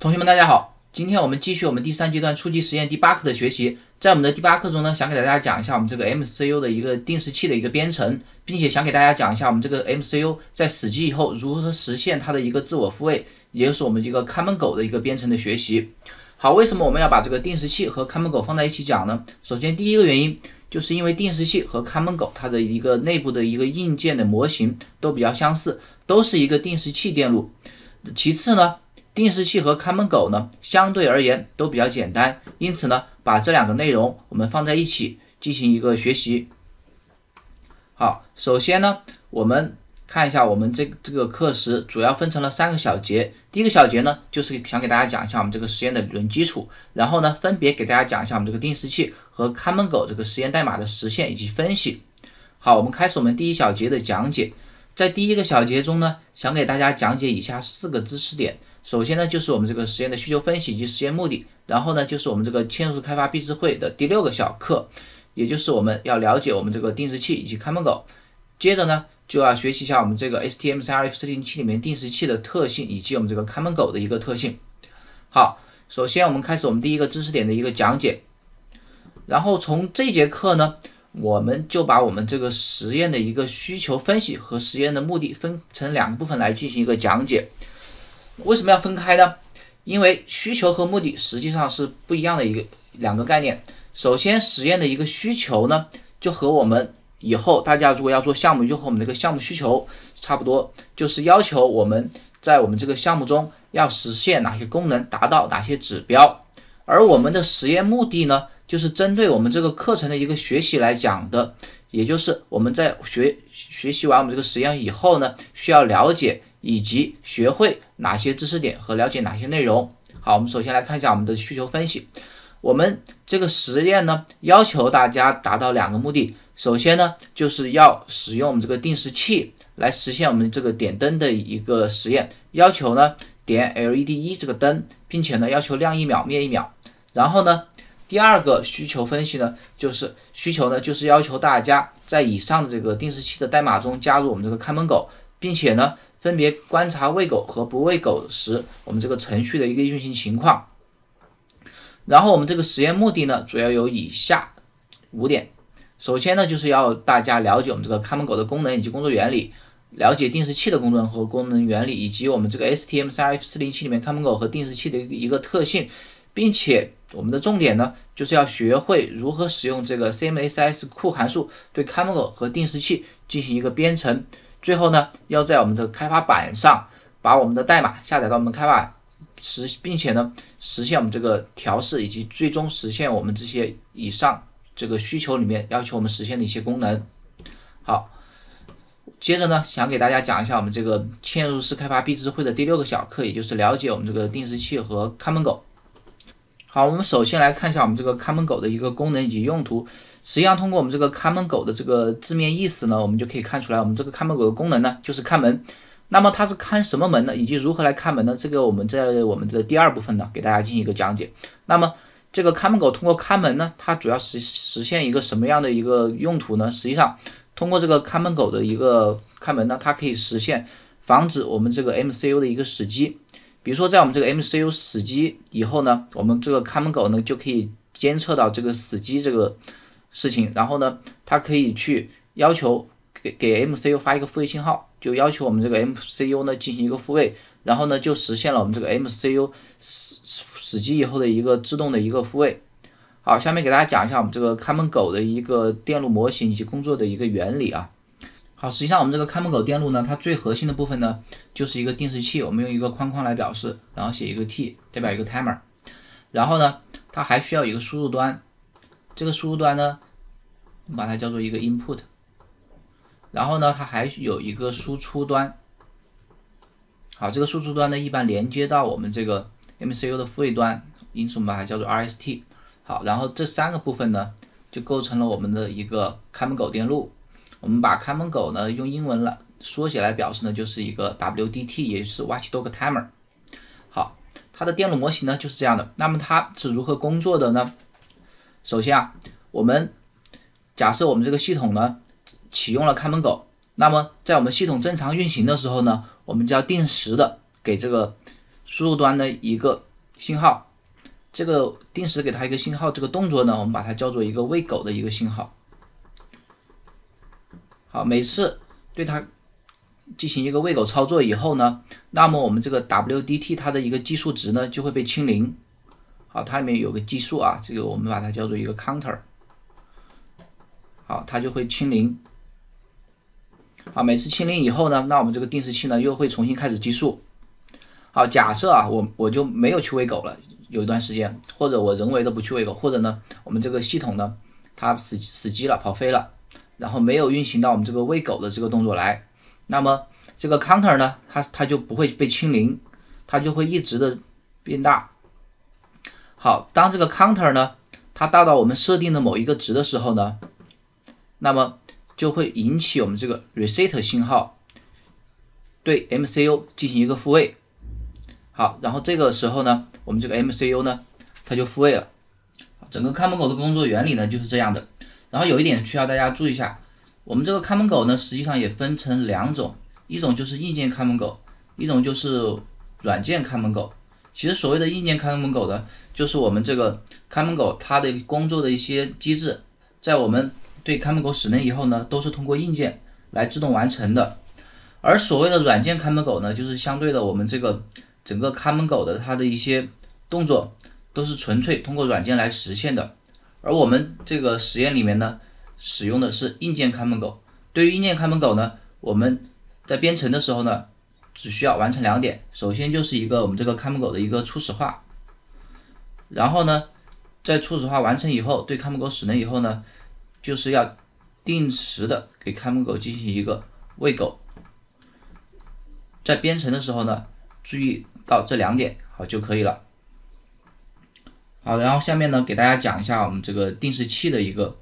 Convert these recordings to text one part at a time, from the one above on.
同学们，大家好！今天我们继续我们第三阶段初级实验第八课的学习。在我们的第八课中呢，想给大家讲一下我们这个 MCU 的一个定时器的一个编程，并且想给大家讲一下我们这个 MCU 在死机以后如何实现它的一个自我复位，也就是我们这个看门狗的一个编程的学习。好，为什么我们要把这个定时器和看门狗放在一起讲呢？首先，第一个原因就是因为定时器和看门狗它的一个内部的一个硬件的模型都比较相似，都是一个定时器电路。其次呢。定时器和看门狗呢，相对而言都比较简单，因此呢，把这两个内容我们放在一起进行一个学习。好，首先呢，我们看一下我们这这个课时主要分成了三个小节。第一个小节呢，就是想给大家讲一下我们这个实验的理论基础，然后呢，分别给大家讲一下我们这个定时器和看门狗这个实验代码的实现以及分析。好，我们开始我们第一小节的讲解。在第一个小节中呢，想给大家讲解以下四个知识点。首先呢，就是我们这个实验的需求分析以及实验目的，然后呢，就是我们这个嵌入式开发必知会的第六个小课，也就是我们要了解我们这个定时器以及看门狗。接着呢，就要学习一下我们这个 STM32F407 里面定时器的特性以及我们这个看门狗的一个特性。好，首先我们开始我们第一个知识点的一个讲解，然后从这节课呢，我们就把我们这个实验的一个需求分析和实验的目的分成两部分来进行一个讲解。为什么要分开呢？因为需求和目的实际上是不一样的一个两个概念。首先，实验的一个需求呢，就和我们以后大家如果要做项目，就和我们这个项目需求差不多，就是要求我们在我们这个项目中要实现哪些功能，达到哪些指标。而我们的实验目的呢，就是针对我们这个课程的一个学习来讲的，也就是我们在学学习完我们这个实验以后呢，需要了解。以及学会哪些知识点和了解哪些内容。好，我们首先来看一下我们的需求分析。我们这个实验呢，要求大家达到两个目的。首先呢，就是要使用我们这个定时器来实现我们这个点灯的一个实验。要求呢，点 LED 一这个灯，并且呢，要求亮一秒灭一秒。然后呢，第二个需求分析呢，就是需求呢，就是要求大家在以上的这个定时器的代码中加入我们这个看门狗，并且呢。分别观察喂狗和不喂狗时，我们这个程序的一个运行情况。然后我们这个实验目的呢，主要有以下五点。首先呢，就是要大家了解我们这个看门狗的功能以及工作原理，了解定时器的功能和功能原理，以及我们这个 STM3F407 里面看门狗和定时器的一个一个特性，并且我们的重点呢，就是要学会如何使用这个 CMSS 库函数对看门狗和定时器进行一个编程。最后呢，要在我们的开发板上把我们的代码下载到我们开发实，并且呢实现我们这个调试，以及最终实现我们这些以上这个需求里面要求我们实现的一些功能。好，接着呢，想给大家讲一下我们这个嵌入式开发必知会的第六个小课，也就是了解我们这个定时器和看门狗。好，我们首先来看一下我们这个看门狗的一个功能以及用途。实际上，通过我们这个看门狗的这个字面意思呢，我们就可以看出来，我们这个看门狗的功能呢就是看门。那么它是看什么门呢？以及如何来看门呢？这个我们在我们的第二部分呢给大家进行一个讲解。那么这个看门狗通过看门呢，它主要实实现一个什么样的一个用途呢？实际上，通过这个看门狗的一个看门呢，它可以实现防止我们这个 MCU 的一个死机。比如说，在我们这个 MCU 死机以后呢，我们这个看门狗呢就可以监测到这个死机这个事情，然后呢，它可以去要求给给 MCU 发一个复位信号，就要求我们这个 MCU 呢进行一个复位，然后呢就实现了我们这个 MCU 死死机以后的一个自动的一个复位。好，下面给大家讲一下我们这个看门狗的一个电路模型以及工作的一个原理啊。好，实际上我们这个看门狗电路呢，它最核心的部分呢，就是一个定时器，我们用一个框框来表示，然后写一个 T 代表一个 timer，然后呢，它还需要一个输入端，这个输入端呢，我们把它叫做一个 input，然后呢，它还有一个输出端，好，这个输出端呢，一般连接到我们这个 MCU 的复位端，因此我们把它叫做 RST，好，然后这三个部分呢，就构成了我们的一个看门狗电路。我们把看门狗呢用英文来缩写来表示呢，就是一个 WDT，也就是 Watchdog Timer。好，它的电路模型呢就是这样的。那么它是如何工作的呢？首先啊，我们假设我们这个系统呢启用了看门狗，那么在我们系统正常运行的时候呢，我们就要定时的给这个输入端的一个信号，这个定时给它一个信号，这个动作呢，我们把它叫做一个喂狗的一个信号。好，每次对它进行一个喂狗操作以后呢，那么我们这个 WDT 它的一个计数值呢就会被清零。好，它里面有个计数啊，这个我们把它叫做一个 counter。好，它就会清零。好，每次清零以后呢，那我们这个定时器呢又会重新开始计数。好，假设啊，我我就没有去喂狗了，有一段时间，或者我人为的不去喂狗，或者呢，我们这个系统呢它死死机了，跑飞了。然后没有运行到我们这个喂狗的这个动作来，那么这个 counter 呢，它它就不会被清零，它就会一直的变大。好，当这个 counter 呢，它大到我们设定的某一个值的时候呢，那么就会引起我们这个 reset 信号，对 MCU 进行一个复位。好，然后这个时候呢，我们这个 MCU 呢，它就复位了。整个看门狗的工作原理呢，就是这样的。然后有一点需要大家注意一下，我们这个看门狗呢，实际上也分成两种，一种就是硬件看门狗，一种就是软件看门狗。其实所谓的硬件看门狗呢，就是我们这个看门狗它的工作的一些机制，在我们对看门狗使用以后呢，都是通过硬件来自动完成的。而所谓的软件看门狗呢，就是相对的我们这个整个看门狗的它的一些动作，都是纯粹通过软件来实现的。而我们这个实验里面呢，使用的是硬件看门狗。对于硬件看门狗呢，我们在编程的时候呢，只需要完成两点。首先就是一个我们这个看门狗的一个初始化，然后呢，在初始化完成以后，对看门狗使能以后呢，就是要定时的给看门狗进行一个喂狗。在编程的时候呢，注意到这两点，好就可以了。好，然后下面呢，给大家讲一下我们这个定时器的一个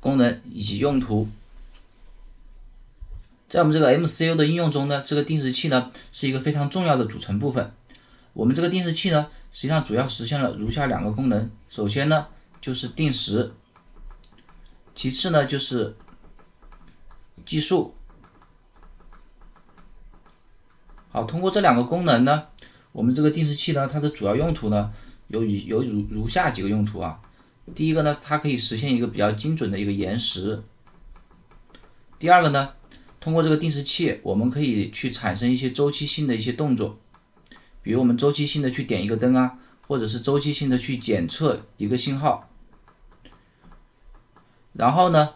功能以及用途。在我们这个 MCU 的应用中呢，这个定时器呢是一个非常重要的组成部分。我们这个定时器呢，实际上主要实现了如下两个功能：首先呢就是定时，其次呢就是计数。好，通过这两个功能呢，我们这个定时器呢，它的主要用途呢。有有如如下几个用途啊，第一个呢，它可以实现一个比较精准的一个延时。第二个呢，通过这个定时器，我们可以去产生一些周期性的一些动作，比如我们周期性的去点一个灯啊，或者是周期性的去检测一个信号。然后呢，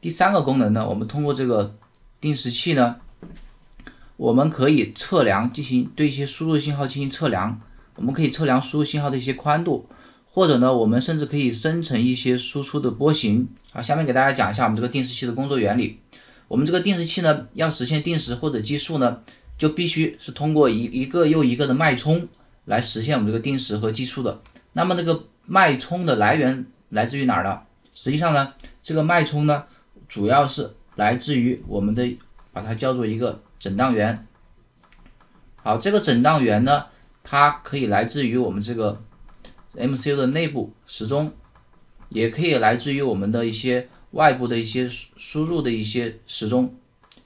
第三个功能呢，我们通过这个定时器呢，我们可以测量进行对一些输入信号进行测量。我们可以测量输入信号的一些宽度，或者呢，我们甚至可以生成一些输出的波形。好，下面给大家讲一下我们这个定时器的工作原理。我们这个定时器呢，要实现定时或者计数呢，就必须是通过一一个又一个的脉冲来实现我们这个定时和计数的。那么这个脉冲的来源来自于哪儿呢？实际上呢，这个脉冲呢，主要是来自于我们的把它叫做一个震荡源。好，这个震荡源呢。它可以来自于我们这个 MCU 的内部时钟，也可以来自于我们的一些外部的一些输输入的一些时钟，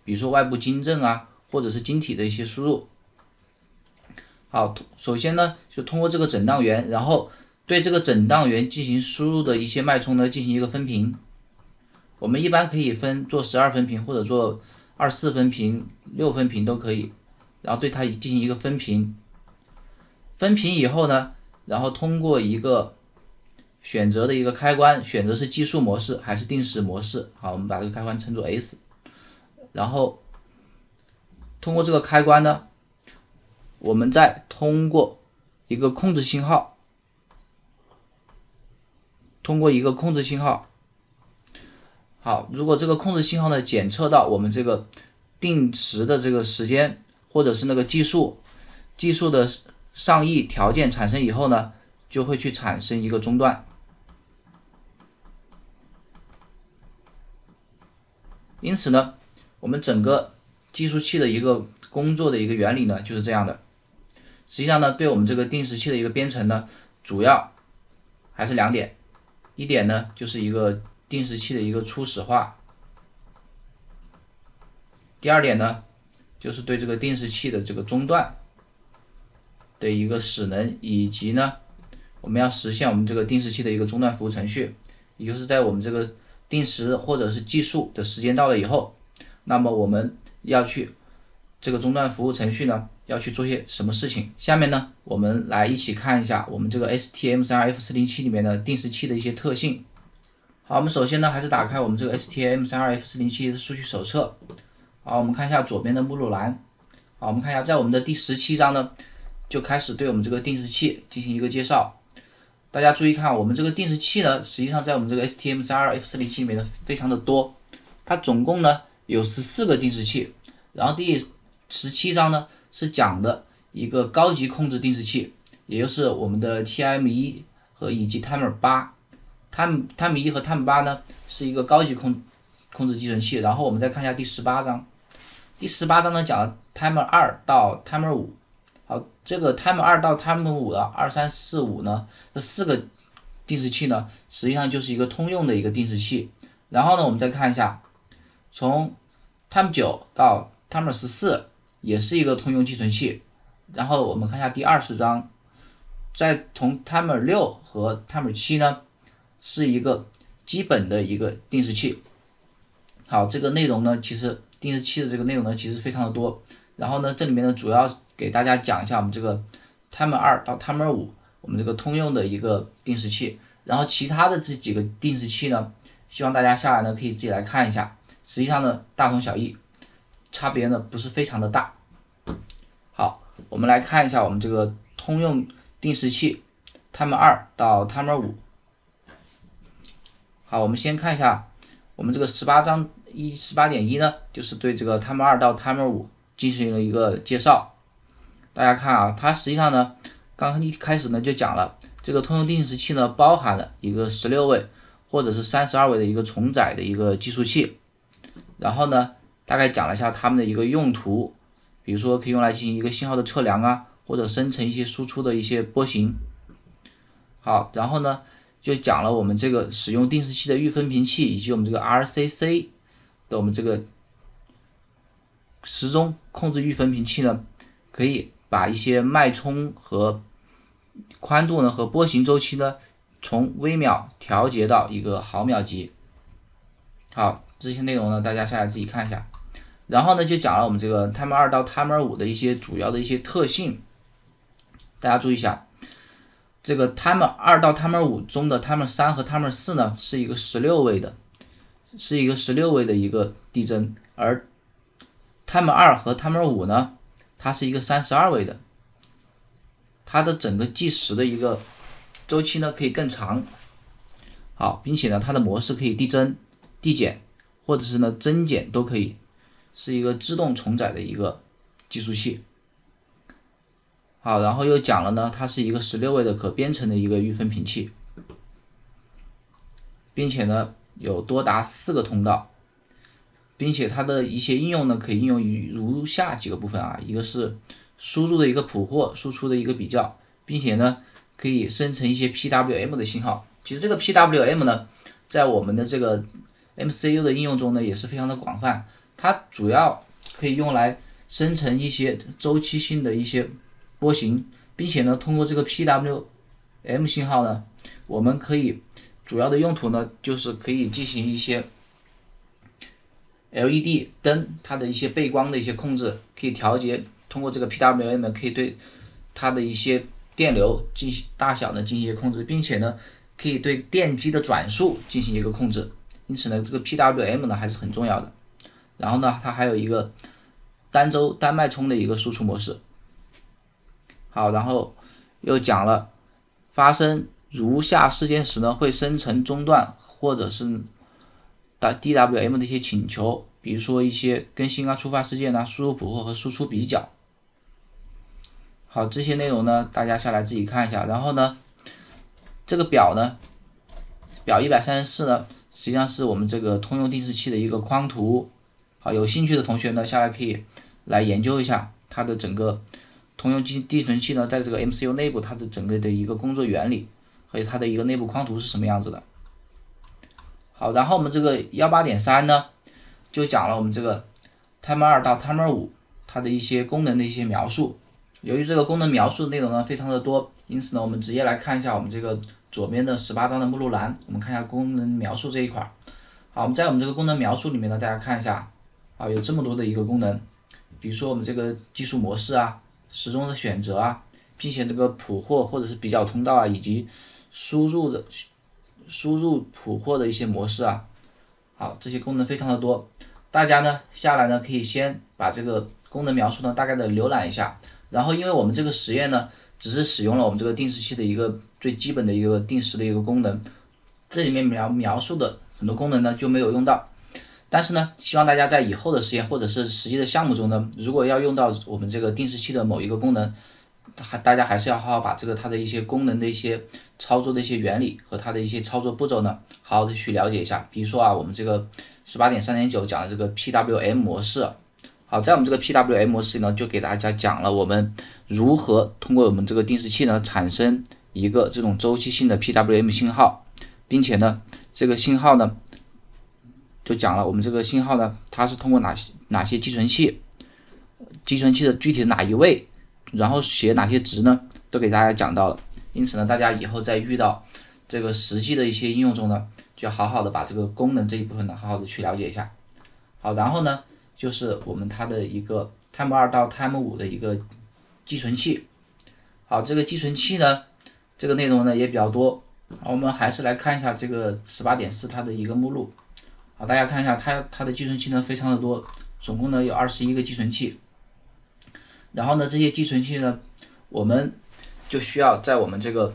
比如说外部晶振啊，或者是晶体的一些输入。好，首先呢，就通过这个震荡源，然后对这个震荡源进行输入的一些脉冲呢进行一个分频。我们一般可以分做十二分频，或者做二四分频、六分频都可以，然后对它进行一个分频。分频以后呢，然后通过一个选择的一个开关，选择是计数模式还是定时模式。好，我们把这个开关称作 S。然后通过这个开关呢，我们再通过一个控制信号，通过一个控制信号。好，如果这个控制信号呢检测到我们这个定时的这个时间，或者是那个计数计数的。上亿条件产生以后呢，就会去产生一个中断。因此呢，我们整个计数器的一个工作的一个原理呢，就是这样的。实际上呢，对我们这个定时器的一个编程呢，主要还是两点。一点呢，就是一个定时器的一个初始化。第二点呢，就是对这个定时器的这个中断。的一个使能，以及呢，我们要实现我们这个定时器的一个中断服务程序，也就是在我们这个定时或者是计数的时间到了以后，那么我们要去这个中断服务程序呢，要去做些什么事情？下面呢，我们来一起看一下我们这个 STM32F407 里面的定时器的一些特性。好，我们首先呢，还是打开我们这个 STM32F407 的数据手册。好，我们看一下左边的目录栏。好，我们看一下，在我们的第十七章呢，就开始对我们这个定时器进行一个介绍。大家注意看，我们这个定时器呢，实际上在我们这个 STM32F407 里面呢，非常的多。它总共呢有十四个定时器。然后第十七章呢是讲的一个高级控制定时器，也就是我们的 TM1 和以及 Timer8。Tim TIM1 和 Time 八呢是一个高级控控制计算器，然后我们再看一下第十八章，第十八章呢讲了 Timer 二到 Timer 五，好，这个 Timer 二到 Timer 五的二三四五呢这四个定时器呢实际上就是一个通用的一个定时器，然后呢我们再看一下，从 Time 九到 Timer 十四也是一个通用寄存器，然后我们看一下第二十章，再从 Timer 六和 Timer 七呢。是一个基本的一个定时器。好，这个内容呢，其实定时器的这个内容呢，其实非常的多。然后呢，这里面呢，主要给大家讲一下我们这个 Timer 二到 Timer 五，我们这个通用的一个定时器。然后其他的这几个定时器呢，希望大家下来呢，可以自己来看一下。实际上呢，大同小异，差别呢不是非常的大。好，我们来看一下我们这个通用定时器 Timer 二到 Timer 五。好，我们先看一下我们这个十八章一十八点一呢，就是对这个 Timer 二到 Timer 五进行了一个介绍。大家看啊，它实际上呢，刚刚一开始呢就讲了，这个通用定时器呢包含了一个十六位或者是三十二位的一个重载的一个计数器。然后呢，大概讲了一下它们的一个用途，比如说可以用来进行一个信号的测量啊，或者生成一些输出的一些波形。好，然后呢。就讲了我们这个使用定时器的预分频器以及我们这个 RCC 的我们这个时钟控制预分频器呢，可以把一些脉冲和宽度呢和波形周期呢从微秒调节到一个毫秒级。好，这些内容呢大家下来自己看一下。然后呢就讲了我们这个 Time 二到 Time 五的一些主要的一些特性，大家注意一下。这个 Time 二到 Time 五中的 Time 三和 Time 四呢，是一个十六位的，是一个十六位的一个递增，而 Time 二和 Time 五呢，它是一个三十二位的，它的整个计时的一个周期呢可以更长，好，并且呢它的模式可以递增、递减，或者是呢增减都可以，是一个自动重载的一个计数器。好，然后又讲了呢，它是一个十六位的可编程的一个预分频器，并且呢有多达四个通道，并且它的一些应用呢可以应用于如下几个部分啊，一个是输入的一个捕获，输出的一个比较，并且呢可以生成一些 PWM 的信号。其实这个 PWM 呢，在我们的这个 MCU 的应用中呢也是非常的广泛，它主要可以用来生成一些周期性的一些。波形，并且呢，通过这个 PWM 信号呢，我们可以主要的用途呢，就是可以进行一些 LED 灯它的一些背光的一些控制，可以调节通过这个 PWM 可以对它的一些电流进行大小呢进行一些控制，并且呢，可以对电机的转速进行一个控制。因此呢，这个 PWM 呢还是很重要的。然后呢，它还有一个单周单脉冲的一个输出模式。好，然后又讲了发生如下事件时呢，会生成中断或者是 DWM 的一些请求，比如说一些更新啊、触发事件啊、输入捕获和输出比较。好，这些内容呢，大家下来自己看一下。然后呢，这个表呢，表一百三十四呢，实际上是我们这个通用定时器的一个框图。好，有兴趣的同学呢，下来可以来研究一下它的整个。通用计递存器呢，在这个 MCU 内部，它的整个的一个工作原理和它的一个内部框图是什么样子的？好，然后我们这个幺八点三呢，就讲了我们这个 Timer 二到 Timer 五它的一些功能的一些描述。由于这个功能描述的内容呢非常的多，因此呢，我们直接来看一下我们这个左边的十八章的目录栏，我们看一下功能描述这一块。好，我们在我们这个功能描述里面呢，大家看一下，啊，有这么多的一个功能，比如说我们这个技术模式啊，时钟的选择啊，并且这个普货或者是比较通道啊，以及输入的输入普货的一些模式啊，好，这些功能非常的多，大家呢下来呢可以先把这个功能描述呢大概的浏览一下，然后因为我们这个实验呢只是使用了我们这个定时器的一个最基本的一个定时的一个功能，这里面描描述的。很多功能呢就没有用到，但是呢，希望大家在以后的实验或者是实际的项目中呢，如果要用到我们这个定时器的某一个功能，还大家还是要好好把这个它的一些功能的一些操作的一些原理和它的一些操作步骤呢，好好的去了解一下。比如说啊，我们这个十八点三点九讲的这个 PWM 模式，好，在我们这个 PWM 模式呢，就给大家讲了我们如何通过我们这个定时器呢，产生一个这种周期性的 PWM 信号，并且呢。这个信号呢，就讲了我们这个信号呢，它是通过哪些哪些寄存器，寄存器的具体哪一位，然后写哪些值呢，都给大家讲到了。因此呢，大家以后在遇到这个实际的一些应用中呢，就要好好的把这个功能这一部分呢，好好的去了解一下。好，然后呢，就是我们它的一个 time 二到 time 五的一个寄存器。好，这个寄存器呢，这个内容呢也比较多。好，我们还是来看一下这个十八点四它的一个目录。好，大家看一下它它的寄存器呢非常的多，总共呢有二十一个寄存器。然后呢这些寄存器呢，我们就需要在我们这个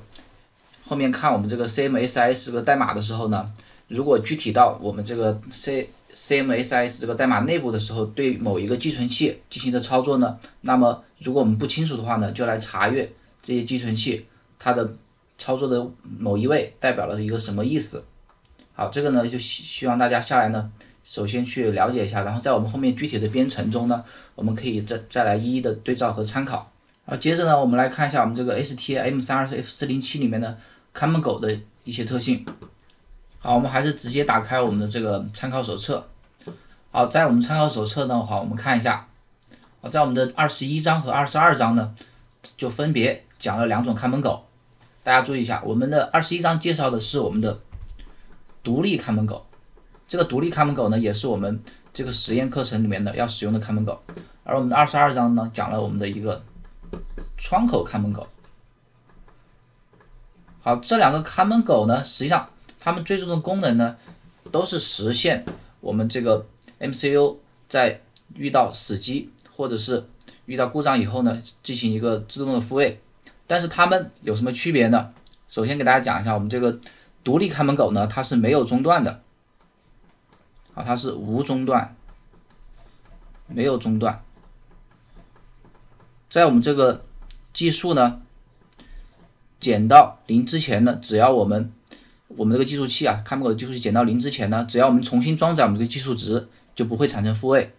后面看我们这个 CMSIS 这个代码的时候呢，如果具体到我们这个 C CMSIS 这个代码内部的时候，对某一个寄存器进行的操作呢，那么如果我们不清楚的话呢，就来查阅这些寄存器它的。操作的某一位代表了一个什么意思？好，这个呢就希希望大家下来呢，首先去了解一下，然后在我们后面具体的编程中呢，我们可以再再来一一的对照和参考。好，接着呢，我们来看一下我们这个 STM 三二 F 四零七里面的看门狗的一些特性。好，我们还是直接打开我们的这个参考手册。好，在我们参考手册呢，好，我们看一下。好，在我们的二十一章和二十二章呢，就分别讲了两种看门狗。大家注意一下，我们的二十一章介绍的是我们的独立看门狗，这个独立看门狗呢，也是我们这个实验课程里面的要使用的看门狗。而我们的二十二章呢，讲了我们的一个窗口看门狗。好，这两个看门狗呢，实际上它们最终的功能呢，都是实现我们这个 MCU 在遇到死机或者是遇到故障以后呢，进行一个自动的复位。但是它们有什么区别呢？首先给大家讲一下，我们这个独立看门狗呢，它是没有中断的，它是无中断，没有中断。在我们这个计数呢减到零之前呢，只要我们我们这个计数器啊，看门狗计数器减到零之前呢，只要我们重新装载我们这个计数值，就不会产生复位，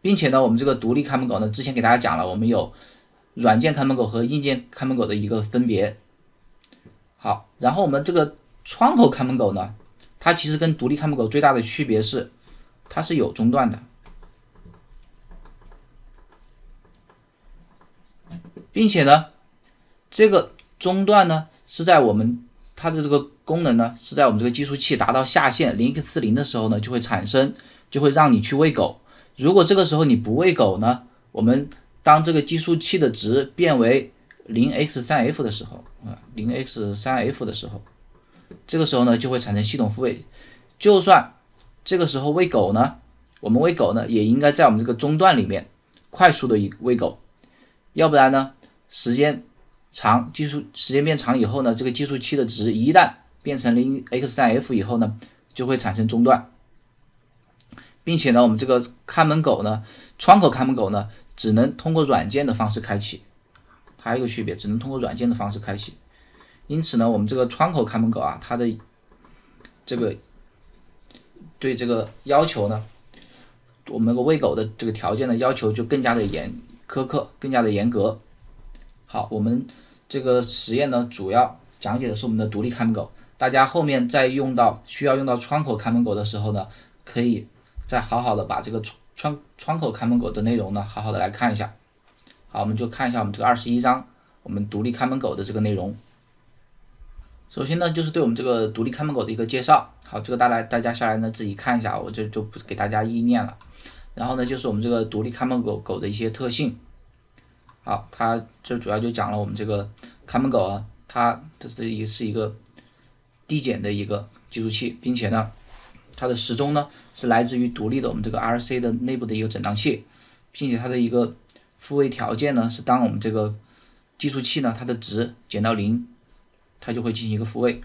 并且呢，我们这个独立看门狗呢，之前给大家讲了，我们有。软件看门狗和硬件看门狗的一个分别。好，然后我们这个窗口看门狗呢，它其实跟独立看门狗最大的区别是，它是有中断的，并且呢，这个中断呢是在我们它的这个功能呢是在我们这个计数器达到下限零 x 零的时候呢就会产生，就会让你去喂狗。如果这个时候你不喂狗呢，我们当这个计数器的值变为零 x 三 f 的时候，啊，零 x 三 f 的时候，这个时候呢就会产生系统复位。就算这个时候喂狗呢，我们喂狗呢也应该在我们这个中断里面快速的喂狗，要不然呢时间长，计数时间变长以后呢，这个计数器的值一旦变成零 x 三 f 以后呢，就会产生中断，并且呢，我们这个看门狗呢，窗口看门狗呢。只能通过软件的方式开启，它有一个区别，只能通过软件的方式开启。因此呢，我们这个窗口看门狗啊，它的这个对这个要求呢，我们那个喂狗的这个条件的要求就更加的严苛刻，更加的严格。好，我们这个实验呢，主要讲解的是我们的独立看门狗。大家后面再用到需要用到窗口看门狗的时候呢，可以再好好的把这个窗窗窗口看门狗的内容呢，好好的来看一下。好，我们就看一下我们这个二十一章，我们独立看门狗的这个内容。首先呢，就是对我们这个独立看门狗的一个介绍。好，这个大家大家下来呢自己看一下，我这就不给大家一一念了。然后呢，就是我们这个独立看门狗狗的一些特性。好，它这主要就讲了我们这个看门狗啊，它这是一是一个递减的一个计数器，并且呢，它的时钟呢是来自于独立的我们这个 RC 的内部的一个诊断器，并且它的一个复位条件呢是当我们这个计数器呢它的值减到零，它就会进行一个复位。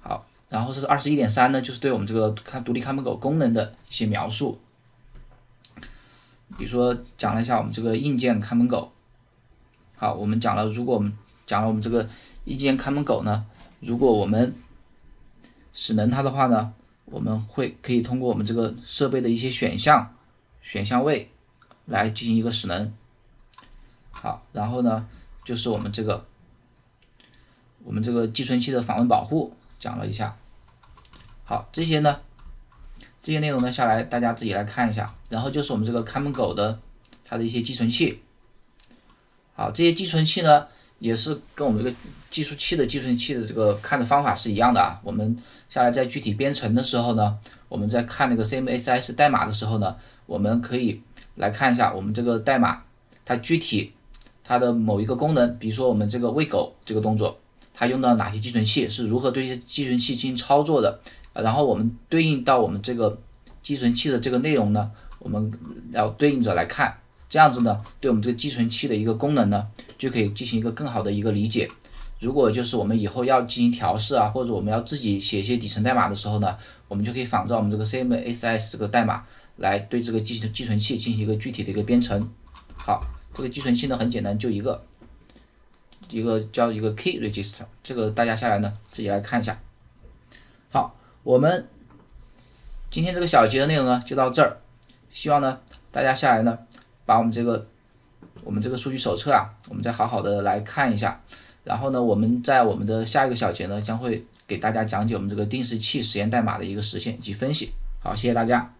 好，然后是二十一点三呢，就是对我们这个看独立看门狗功能的一些描述，比如说讲了一下我们这个硬件看门狗。好，我们讲了，如果我们讲了我们这个硬件看门狗呢，如果我们使能它的话呢，我们会可以通过我们这个设备的一些选项选项位来进行一个使能。好，然后呢，就是我们这个我们这个寄存器的访问保护讲了一下。好，这些呢，这些内容呢下来大家自己来看一下。然后就是我们这个看门狗的它的一些寄存器。好，这些寄存器呢，也是跟我们这个计数器的寄存器的这个看的方法是一样的啊。我们下来在具体编程的时候呢，我们在看那个 CMSS 代码的时候呢，我们可以来看一下我们这个代码它具体它的某一个功能，比如说我们这个喂狗这个动作，它用到哪些寄存器，是如何对这些寄存器进行操作的，然后我们对应到我们这个寄存器的这个内容呢，我们要对应着来看。这样子呢，对我们这个寄存器的一个功能呢，就可以进行一个更好的一个理解。如果就是我们以后要进行调试啊，或者我们要自己写一些底层代码的时候呢，我们就可以仿照我们这个 CMSIS 这个代码来对这个寄寄存器进行一个具体的一个编程。好，这个寄存器呢很简单，就一个，一个叫一个 Key Register，这个大家下来呢自己来看一下。好，我们今天这个小节的内容呢就到这儿，希望呢大家下来呢。把我们这个我们这个数据手册啊，我们再好好的来看一下。然后呢，我们在我们的下一个小节呢，将会给大家讲解我们这个定时器实验代码的一个实现以及分析。好，谢谢大家。